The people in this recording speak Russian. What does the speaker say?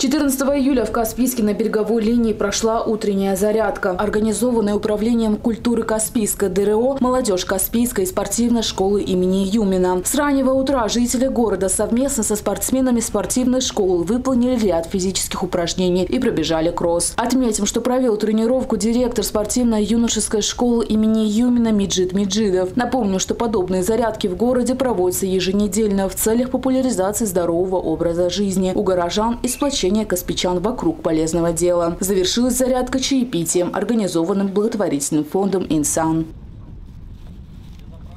14 июля в Каспийске на береговой линии прошла утренняя зарядка, организованная Управлением культуры Каспийской ДРО «Молодежь Каспийской спортивной школы имени Юмина». С раннего утра жители города совместно со спортсменами спортивной школы выполнили ряд физических упражнений и пробежали кросс. Отметим, что провел тренировку директор спортивной юношеской школы имени Юмина Миджит Миджидов. Напомню, что подобные зарядки в городе проводятся еженедельно в целях популяризации здорового образа жизни у горожан и сплочения объединения каспичан вокруг полезного дела. Завершилась зарядка чаепитием, организованным благотворительным фондом «Инсан».